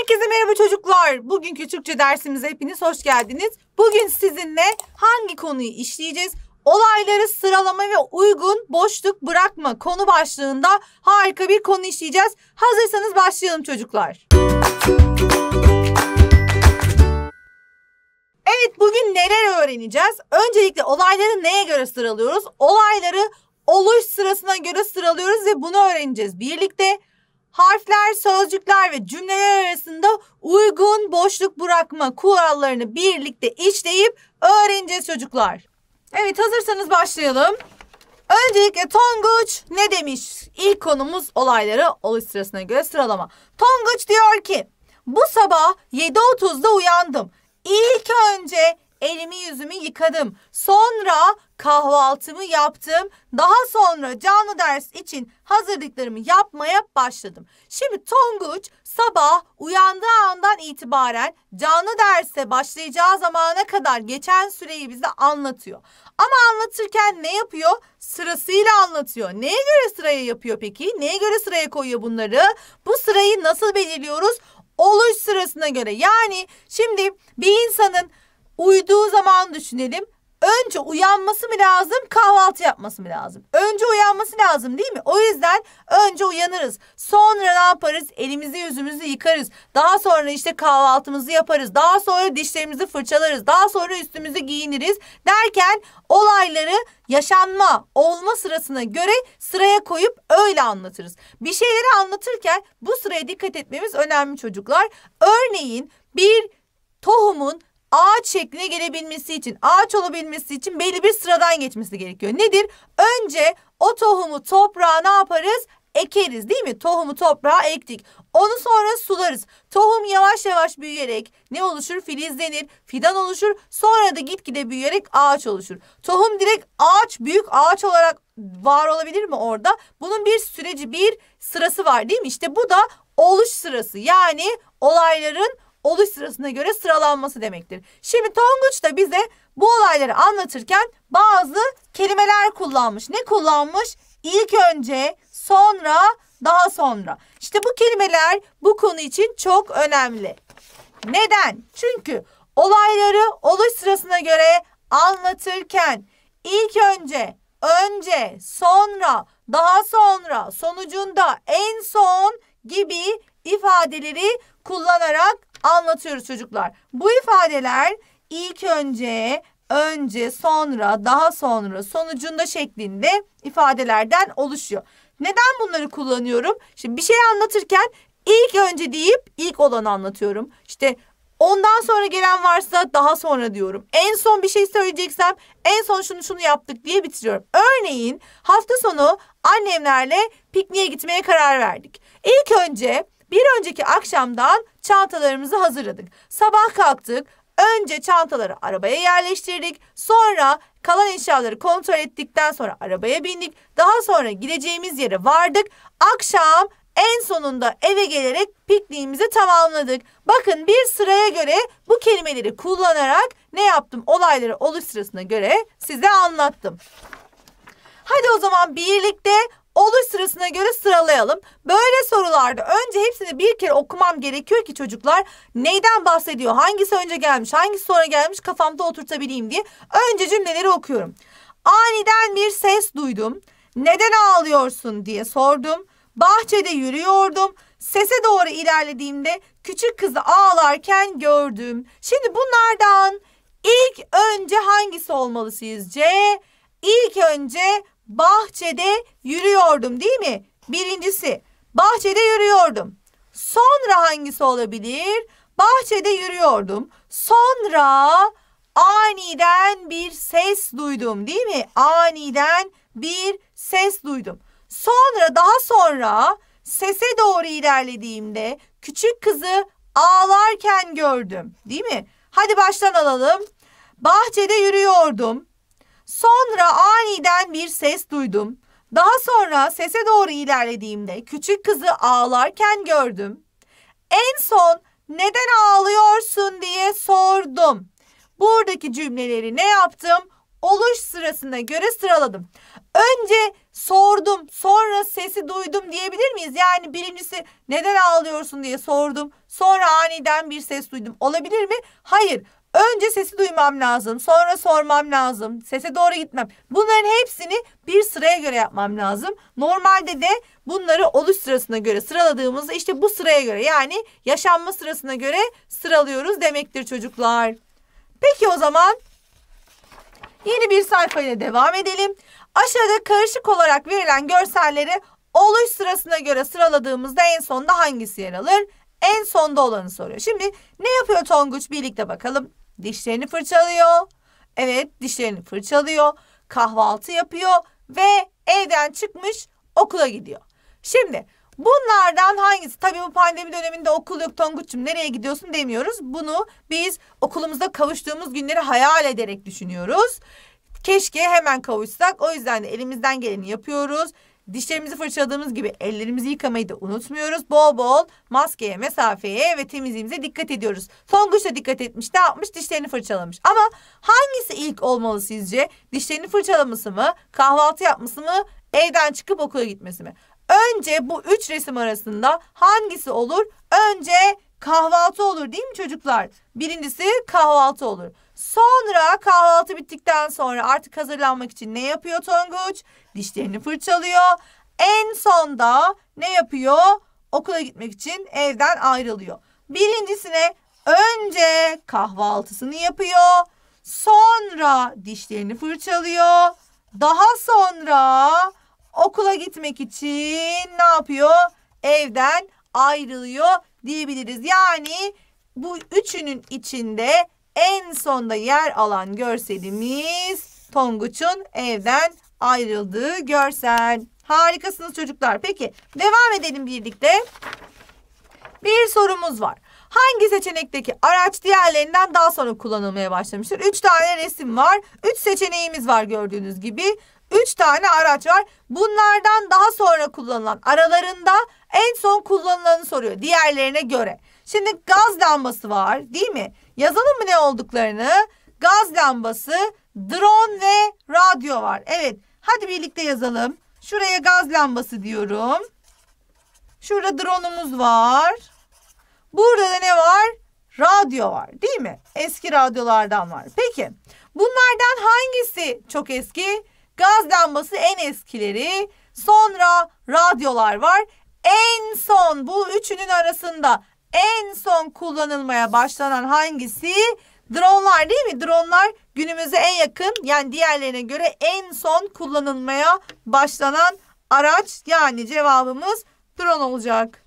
Herkese merhaba çocuklar. Bugünkü Türkçe dersimize hepiniz hoş geldiniz. Bugün sizinle hangi konuyu işleyeceğiz? Olayları sıralama ve uygun boşluk bırakma konu başlığında harika bir konu işleyeceğiz. Hazırsanız başlayalım çocuklar. Evet bugün neler öğreneceğiz? Öncelikle olayları neye göre sıralıyoruz? Olayları oluş sırasına göre sıralıyoruz ve bunu öğreneceğiz birlikte. Harfler, sözcükler ve cümleler arasında uygun boşluk bırakma kurallarını birlikte işleyip öğreneceğiz çocuklar. Evet hazırsanız başlayalım. Öncelikle Tonguç ne demiş? İlk konumuz olayları oluş sırasına göre sıralama. Tonguç diyor ki bu sabah 7.30'da uyandım. İlk önce elimi yüzümü yıkadım. Sonra kahvaltımı yaptım. Daha sonra canlı ders için hazırlıklarımı yapmaya başladım. Şimdi Tonguç sabah uyandığı andan itibaren canlı derse başlayacağı zamana kadar geçen süreyi bize anlatıyor. Ama anlatırken ne yapıyor? Sırasıyla anlatıyor. Neye göre sıraya yapıyor peki? Neye göre sıraya koyuyor bunları? Bu sırayı nasıl belirliyoruz? Oluş sırasına göre. Yani şimdi bir insanın uyuduğu zaman düşünelim. Önce uyanması mı lazım, kahvaltı yapması mı lazım? Önce uyanması lazım değil mi? O yüzden önce uyanırız. Sonra ne yaparız? Elimizi yüzümüzü yıkarız. Daha sonra işte kahvaltımızı yaparız. Daha sonra dişlerimizi fırçalarız. Daha sonra üstümüzü giyiniriz. Derken olayları yaşanma, olma sırasına göre sıraya koyup öyle anlatırız. Bir şeyleri anlatırken bu sıraya dikkat etmemiz önemli çocuklar. Örneğin bir tohumun ağaç şekline gelebilmesi için, ağaç olabilmesi için belli bir sıradan geçmesi gerekiyor. Nedir? Önce o tohumu toprağa ne yaparız? Ekeriz değil mi? Tohumu toprağa ektik. Onu sonra sularız. Tohum yavaş yavaş büyüyerek ne oluşur? Filizlenir, fidan oluşur. Sonra da gitgide büyüyerek ağaç oluşur. Tohum direkt ağaç, büyük ağaç olarak var olabilir mi orada? Bunun bir süreci, bir sırası var değil mi? İşte bu da oluş sırası. Yani olayların oluş sırasına göre sıralanması demektir. Şimdi Tonguç da bize bu olayları anlatırken bazı kelimeler kullanmış. Ne kullanmış? İlk önce, sonra, daha sonra. İşte bu kelimeler bu konu için çok önemli. Neden? Çünkü olayları oluş sırasına göre anlatırken ilk önce, önce, sonra, daha sonra, sonucunda, en son gibi ifadeleri kullanarak anlatıyoruz çocuklar. Bu ifadeler ilk önce, önce, sonra, daha sonra, sonucunda şeklinde ifadelerden oluşuyor. Neden bunları kullanıyorum? Şimdi bir şey anlatırken ilk önce deyip ilk olanı anlatıyorum. İşte ondan sonra gelen varsa daha sonra diyorum. En son bir şey söyleyeceksem en son şunu şunu yaptık diye bitiriyorum. Örneğin hafta sonu annemlerle pikniğe gitmeye karar verdik. İlk önce bir önceki akşamdan çantalarımızı hazırladık. Sabah kalktık. Önce çantaları arabaya yerleştirdik. Sonra kalan eşyaları kontrol ettikten sonra arabaya bindik. Daha sonra gideceğimiz yere vardık. Akşam en sonunda eve gelerek pikniğimizi tamamladık. Bakın bir sıraya göre bu kelimeleri kullanarak ne yaptım? Olayları oluş sırasına göre size anlattım. Hadi o zaman birlikte oluş sırasına göre sıralayalım. Böyle sorularda önce hepsini bir kere okumam gerekiyor ki çocuklar neyden bahsediyor, hangisi önce gelmiş, hangisi sonra gelmiş kafamda oturtabileyim diye. Önce cümleleri okuyorum. Aniden bir ses duydum. Neden ağlıyorsun diye sordum. Bahçede yürüyordum. Sese doğru ilerlediğimde küçük kızı ağlarken gördüm. Şimdi bunlardan ilk önce hangisi olmalı sizce? İlk önce bahçede yürüyordum değil mi? Birincisi bahçede yürüyordum. Sonra hangisi olabilir? Bahçede yürüyordum. Sonra aniden bir ses duydum değil mi? Aniden bir ses duydum. Sonra daha sonra sese doğru ilerlediğimde küçük kızı ağlarken gördüm değil mi? Hadi baştan alalım. Bahçede yürüyordum. Sonra aniden bir ses duydum. Daha sonra sese doğru ilerlediğimde küçük kızı ağlarken gördüm. En son neden ağlıyorsun diye sordum. Buradaki cümleleri ne yaptım? oluş sırasına göre sıraladım. Önce sordum, sonra sesi duydum diyebilir miyiz? Yani birincisi neden ağlıyorsun diye sordum. Sonra aniden bir ses duydum. Olabilir mi? Hayır. Önce sesi duymam lazım. Sonra sormam lazım. Sese doğru gitmem. Bunların hepsini bir sıraya göre yapmam lazım. Normalde de bunları oluş sırasına göre sıraladığımızda işte bu sıraya göre yani yaşanma sırasına göre sıralıyoruz demektir çocuklar. Peki o zaman yeni bir sayfayla devam edelim. Aşağıda karışık olarak verilen görselleri oluş sırasına göre sıraladığımızda en sonda hangisi yer alır? En sonda olanı soruyor. Şimdi ne yapıyor Tonguç? Birlikte bakalım. Dişlerini fırçalıyor. Evet dişlerini fırçalıyor. Kahvaltı yapıyor ve evden çıkmış okula gidiyor. Şimdi bunlardan hangisi? Tabii bu pandemi döneminde okul yok Tonguç'um nereye gidiyorsun demiyoruz. Bunu biz okulumuzda kavuştuğumuz günleri hayal ederek düşünüyoruz. Keşke hemen kavuşsak. O yüzden de elimizden geleni yapıyoruz. Dişlerimizi fırçaladığımız gibi ellerimizi yıkamayı da unutmuyoruz. Bol bol maskeye, mesafeye ve temizliğimize dikkat ediyoruz. Tonguç da dikkat etmiş. Ne yapmış? Dişlerini fırçalamış. Ama hangisi ilk olmalı sizce? Dişlerini fırçalaması mı? Kahvaltı yapması mı? Evden çıkıp okula gitmesi mi? Önce bu üç resim arasında hangisi olur? Önce kahvaltı olur değil mi çocuklar? Birincisi kahvaltı olur. Sonra kahvaltı bittikten sonra artık hazırlanmak için ne yapıyor Tonguç? Dişlerini fırçalıyor. En sonda ne yapıyor? Okula gitmek için evden ayrılıyor. Birincisine önce kahvaltısını yapıyor. Sonra dişlerini fırçalıyor. Daha sonra okula gitmek için ne yapıyor? Evden ayrılıyor diyebiliriz. Yani bu üçünün içinde en sonda yer alan görselimiz Tonguç'un evden ayrıldığı görsel. Harikasınız çocuklar. Peki devam edelim birlikte. Bir sorumuz var. Hangi seçenekteki araç diğerlerinden daha sonra kullanılmaya başlamıştır? Üç tane resim var. Üç seçeneğimiz var gördüğünüz gibi. Üç tane araç var. Bunlardan daha sonra kullanılan aralarında en son kullanılanı soruyor diğerlerine göre. Şimdi gaz lambası var değil mi? Yazalım mı ne olduklarını? Gaz lambası, drone ve radyo var. Evet hadi birlikte yazalım. Şuraya gaz lambası diyorum. Şurada drone'umuz var. Burada da ne var? Radyo var değil mi? Eski radyolardan var. Peki bunlardan hangisi çok eski? Gaz lambası en eskileri. Sonra radyolar var. En son bu üçünün arasında en son kullanılmaya başlanan hangisi? Dronlar değil mi? Dronlar günümüze en yakın yani diğerlerine göre en son kullanılmaya başlanan araç. Yani cevabımız drone olacak.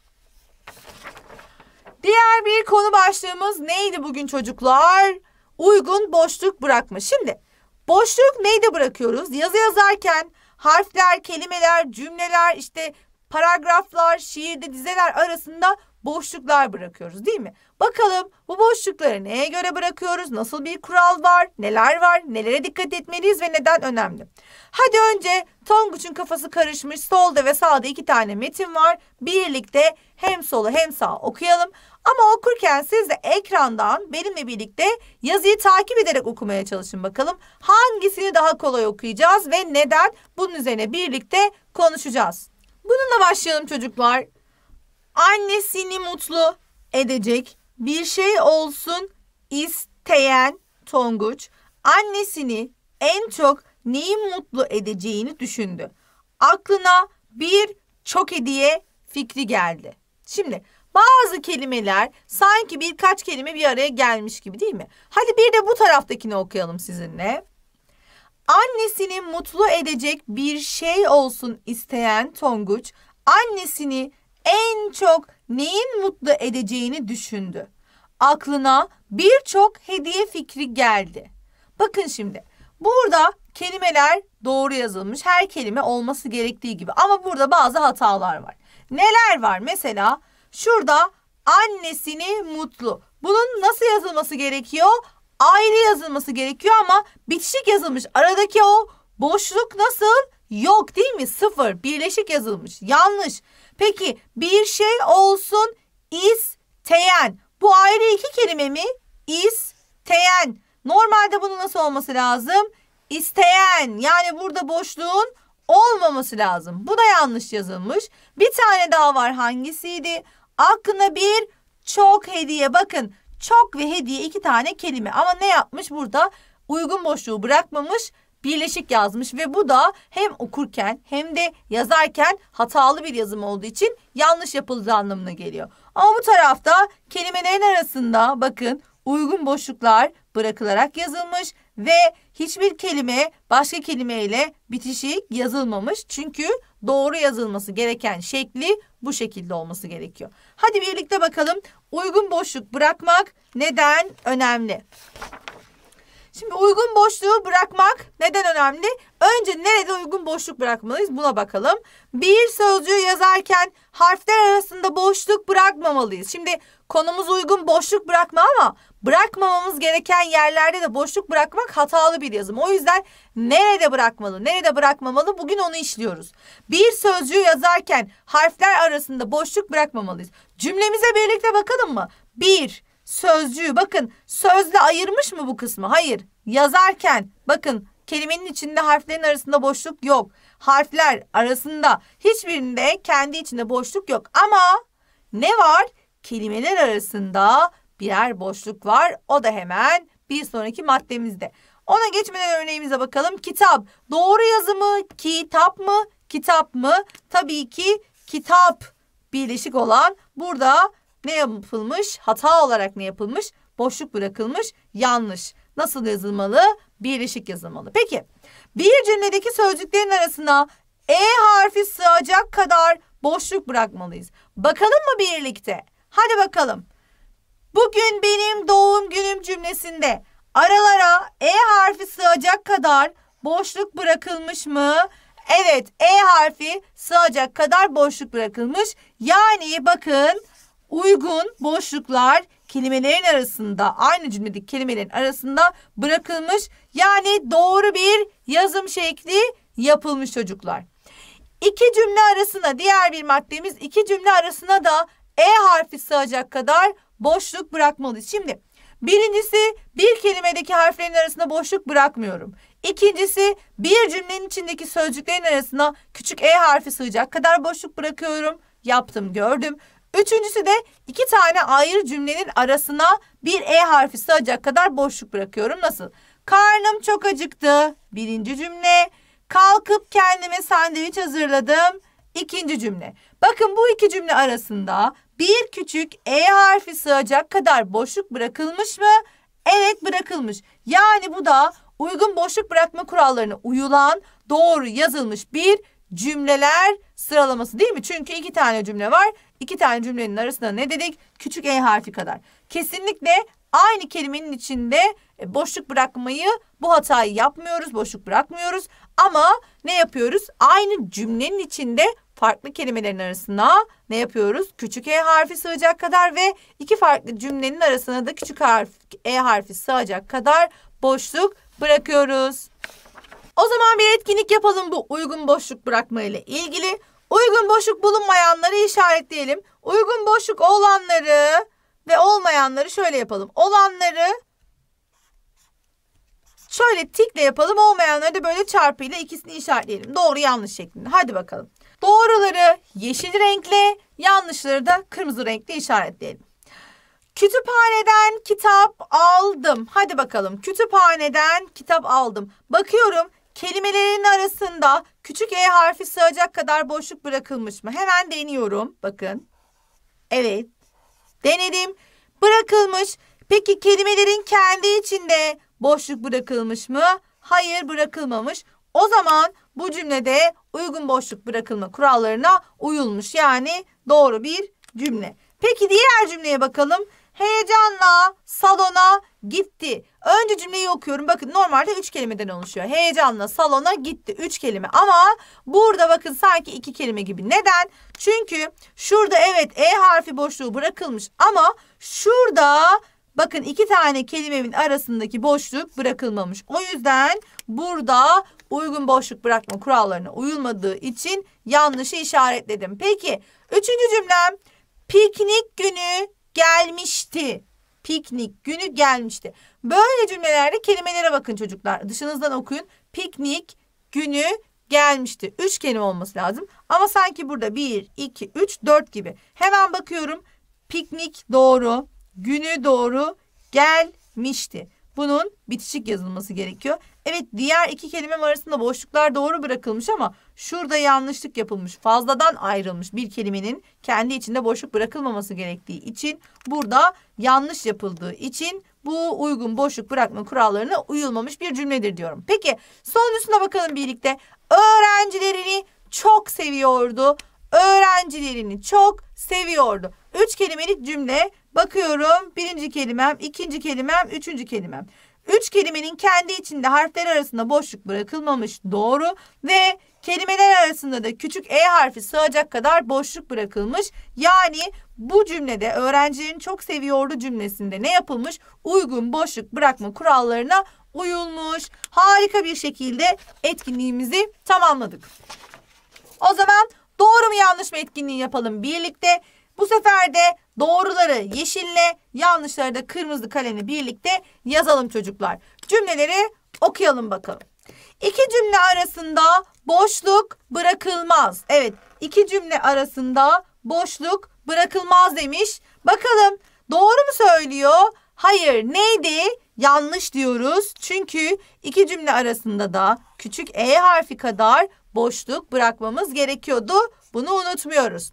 Diğer bir konu başlığımız neydi bugün çocuklar? Uygun boşluk bırakma. Şimdi boşluk neyde bırakıyoruz? Yazı yazarken harfler, kelimeler, cümleler, işte paragraflar, şiirde dizeler arasında boşluklar bırakıyoruz değil mi? Bakalım bu boşlukları neye göre bırakıyoruz? Nasıl bir kural var? Neler var? Nelere dikkat etmeliyiz ve neden önemli? Hadi önce Tonguç'un kafası karışmış. Solda ve sağda iki tane metin var. Birlikte hem solu hem sağ okuyalım. Ama okurken siz de ekrandan benimle birlikte yazıyı takip ederek okumaya çalışın bakalım. Hangisini daha kolay okuyacağız ve neden? Bunun üzerine birlikte konuşacağız. Bununla başlayalım çocuklar annesini mutlu edecek bir şey olsun isteyen Tonguç annesini en çok neyi mutlu edeceğini düşündü. Aklına bir çok hediye fikri geldi. Şimdi bazı kelimeler sanki birkaç kelime bir araya gelmiş gibi değil mi? Hadi bir de bu taraftakini okuyalım sizinle. Annesini mutlu edecek bir şey olsun isteyen Tonguç annesini en çok neyin mutlu edeceğini düşündü. Aklına birçok hediye fikri geldi. Bakın şimdi burada kelimeler doğru yazılmış. Her kelime olması gerektiği gibi ama burada bazı hatalar var. Neler var? Mesela şurada annesini mutlu. Bunun nasıl yazılması gerekiyor? Ayrı yazılması gerekiyor ama bitişik yazılmış. Aradaki o boşluk nasıl? Yok değil mi? Sıfır. Birleşik yazılmış. Yanlış. Peki bir şey olsun isteyen. Bu ayrı iki kelime mi? İsteyen. Normalde bunun nasıl olması lazım? isteyen yani burada boşluğun olmaması lazım. Bu da yanlış yazılmış. Bir tane daha var hangisiydi? Aklına bir çok hediye. Bakın çok ve hediye iki tane kelime ama ne yapmış burada? Uygun boşluğu bırakmamış birleşik yazmış ve bu da hem okurken hem de yazarken hatalı bir yazım olduğu için yanlış yapıldığı anlamına geliyor. Ama bu tarafta kelimelerin arasında bakın uygun boşluklar bırakılarak yazılmış ve hiçbir kelime başka kelimeyle bitişik yazılmamış. Çünkü doğru yazılması gereken şekli bu şekilde olması gerekiyor. Hadi birlikte bakalım uygun boşluk bırakmak neden önemli? Şimdi uygun boşluğu bırakmak neden önemli? Önce nerede uygun boşluk bırakmalıyız buna bakalım. Bir sözcüğü yazarken harfler arasında boşluk bırakmamalıyız. Şimdi konumuz uygun boşluk bırakma ama bırakmamamız gereken yerlerde de boşluk bırakmak hatalı bir yazım. O yüzden nerede bırakmalı, nerede bırakmamalı bugün onu işliyoruz. Bir sözcüğü yazarken harfler arasında boşluk bırakmamalıyız. Cümlemize birlikte bakalım mı? Bir, sözcüğü bakın sözle ayırmış mı bu kısmı? Hayır. Yazarken bakın kelimenin içinde harflerin arasında boşluk yok. Harfler arasında hiçbirinde kendi içinde boşluk yok. Ama ne var? Kelimeler arasında birer boşluk var. O da hemen bir sonraki maddemizde. Ona geçmeden örneğimize bakalım. Kitap. Doğru yazımı kitap mı? Kitap mı? Tabii ki kitap birleşik olan burada ne yapılmış? Hata olarak ne yapılmış? Boşluk bırakılmış. Yanlış. Nasıl yazılmalı? Birleşik yazılmalı. Peki bir cümledeki sözcüklerin arasına E harfi sığacak kadar boşluk bırakmalıyız. Bakalım mı birlikte? Hadi bakalım. Bugün benim doğum günüm cümlesinde aralara E harfi sığacak kadar boşluk bırakılmış mı? Evet E harfi sığacak kadar boşluk bırakılmış. Yani bakın uygun boşluklar kelimelerin arasında aynı cümledeki kelimelerin arasında bırakılmış. Yani doğru bir yazım şekli yapılmış çocuklar. İki cümle arasına diğer bir maddemiz iki cümle arasına da E harfi sığacak kadar boşluk bırakmalıyız. Şimdi birincisi bir kelimedeki harflerin arasında boşluk bırakmıyorum. İkincisi bir cümlenin içindeki sözcüklerin arasına küçük E harfi sığacak kadar boşluk bırakıyorum. Yaptım gördüm. Üçüncüsü de iki tane ayrı cümlenin arasına bir E harfi sığacak kadar boşluk bırakıyorum. Nasıl? Karnım çok acıktı. Birinci cümle. Kalkıp kendime sandviç hazırladım. İkinci cümle. Bakın bu iki cümle arasında bir küçük E harfi sığacak kadar boşluk bırakılmış mı? Evet bırakılmış. Yani bu da uygun boşluk bırakma kurallarına uyulan doğru yazılmış bir cümleler sıralaması değil mi? Çünkü iki tane cümle var. İki tane cümlenin arasında ne dedik? Küçük E harfi kadar. Kesinlikle aynı kelimenin içinde e, boşluk bırakmayı bu hatayı yapmıyoruz. Boşluk bırakmıyoruz. Ama ne yapıyoruz? Aynı cümlenin içinde farklı kelimelerin arasına ne yapıyoruz? Küçük E harfi sığacak kadar ve iki farklı cümlenin arasına da küçük harf, E harfi sığacak kadar boşluk bırakıyoruz. O zaman bir etkinlik yapalım bu uygun boşluk bırakma ile ilgili. Uygun boşluk bulunmayanları işaretleyelim. Uygun boşluk olanları ve olmayanları şöyle yapalım. Olanları şöyle tikle yapalım. Olmayanları da böyle çarpıyla ikisini işaretleyelim. Doğru yanlış şeklinde. Hadi bakalım. Doğruları yeşil renkle, yanlışları da kırmızı renkle işaretleyelim. Kütüphaneden kitap aldım. Hadi bakalım. Kütüphaneden kitap aldım. Bakıyorum kelimelerin arasında küçük E harfi sığacak kadar boşluk bırakılmış mı? Hemen deniyorum. Bakın. Evet. Denedim. Bırakılmış. Peki kelimelerin kendi içinde boşluk bırakılmış mı? Hayır bırakılmamış. O zaman bu cümlede uygun boşluk bırakılma kurallarına uyulmuş. Yani doğru bir cümle. Peki diğer cümleye bakalım. Heyecanla salona gitti. Önce cümleyi okuyorum. Bakın normalde üç kelimeden oluşuyor. Heyecanla salona gitti. Üç kelime ama burada bakın sanki iki kelime gibi. Neden? Çünkü şurada evet E harfi boşluğu bırakılmış ama şurada bakın iki tane kelimenin arasındaki boşluk bırakılmamış. O yüzden burada uygun boşluk bırakma kurallarına uyulmadığı için yanlışı işaretledim. Peki üçüncü cümlem piknik günü gelmişti. Piknik günü gelmişti. Böyle cümlelerde kelimelere bakın çocuklar. Dışınızdan okuyun. piknik günü gelmişti. Üç kelime olması lazım. Ama sanki burada bir, iki, üç, dört gibi. Hemen bakıyorum. Piknik doğru. Günü doğru. Gelmişti. Bunun bitişik yazılması gerekiyor. Evet diğer iki kelimem arasında boşluklar doğru bırakılmış ama şurada yanlışlık yapılmış. Fazladan ayrılmış bir kelimenin kendi içinde boşluk bırakılmaması gerektiği için burada yanlış yapıldığı için bu uygun boşluk bırakma kurallarına uyulmamış bir cümledir diyorum. Peki sonuncusuna bakalım birlikte. Öğrencilerini çok seviyordu. Öğrencilerini çok seviyordu. Üç kelimelik cümle. Bakıyorum birinci kelimem, ikinci kelimem, üçüncü kelimem. Üç kelimenin kendi içinde harfler arasında boşluk bırakılmamış doğru ve kelimeler arasında da küçük e harfi sığacak kadar boşluk bırakılmış. Yani bu cümlede öğrencilerin çok seviyordu cümlesinde ne yapılmış? Uygun boşluk bırakma kurallarına uyulmuş. Harika bir şekilde etkinliğimizi tamamladık. O zaman doğru mu yanlış mı etkinliği yapalım birlikte. Bu sefer de doğruları yeşille, yanlışları da kırmızı kalemle birlikte yazalım çocuklar. Cümleleri okuyalım bakalım. İki cümle arasında boşluk bırakılmaz. Evet, iki cümle arasında boşluk bırakılmaz demiş. Bakalım doğru mu söylüyor? Hayır, neydi? Yanlış diyoruz. Çünkü iki cümle arasında da küçük e harfi kadar boşluk bırakmamız gerekiyordu. Bunu unutmuyoruz.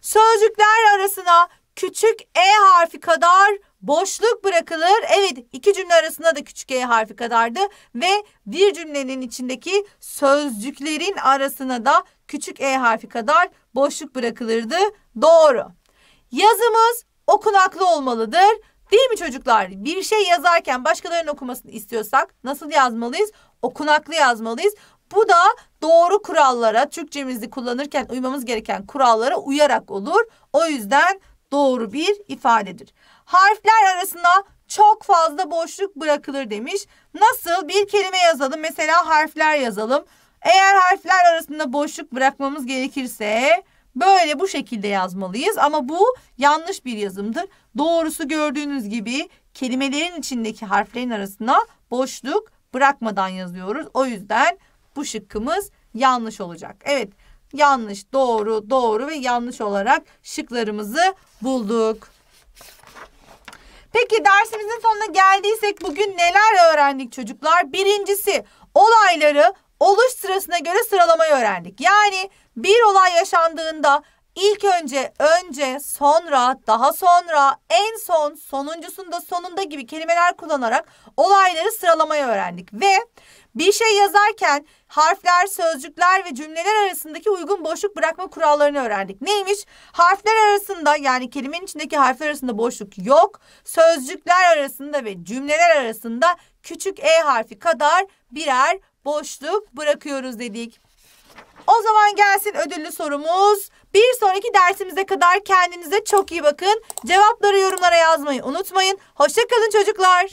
Sözcükler arasına küçük e harfi kadar boşluk bırakılır. Evet iki cümle arasında da küçük e harfi kadardı ve bir cümlenin içindeki sözcüklerin arasına da küçük e harfi kadar boşluk bırakılırdı. Doğru. Yazımız okunaklı olmalıdır. Değil mi çocuklar? Bir şey yazarken başkalarının okumasını istiyorsak nasıl yazmalıyız? Okunaklı yazmalıyız. Bu da doğru kurallara, Türkçemizi kullanırken uymamız gereken kurallara uyarak olur. O yüzden doğru bir ifadedir. Harfler arasında çok fazla boşluk bırakılır demiş. Nasıl? Bir kelime yazalım. Mesela harfler yazalım. Eğer harfler arasında boşluk bırakmamız gerekirse böyle bu şekilde yazmalıyız. Ama bu yanlış bir yazımdır. Doğrusu gördüğünüz gibi kelimelerin içindeki harflerin arasında boşluk bırakmadan yazıyoruz. O yüzden bu şıkkımız yanlış olacak. Evet yanlış, doğru, doğru ve yanlış olarak şıklarımızı bulduk. Peki dersimizin sonuna geldiysek bugün neler öğrendik çocuklar? Birincisi olayları oluş sırasına göre sıralamayı öğrendik. Yani bir olay yaşandığında ilk önce, önce, sonra, daha sonra, en son, sonuncusunda, sonunda gibi kelimeler kullanarak olayları sıralamayı öğrendik. Ve bir şey yazarken harfler, sözcükler ve cümleler arasındaki uygun boşluk bırakma kurallarını öğrendik. Neymiş? Harfler arasında yani kelimenin içindeki harfler arasında boşluk yok. Sözcükler arasında ve cümleler arasında küçük e harfi kadar birer boşluk bırakıyoruz dedik. O zaman gelsin ödüllü sorumuz. Bir sonraki dersimize kadar kendinize çok iyi bakın. Cevapları yorumlara yazmayı unutmayın. Hoşçakalın çocuklar.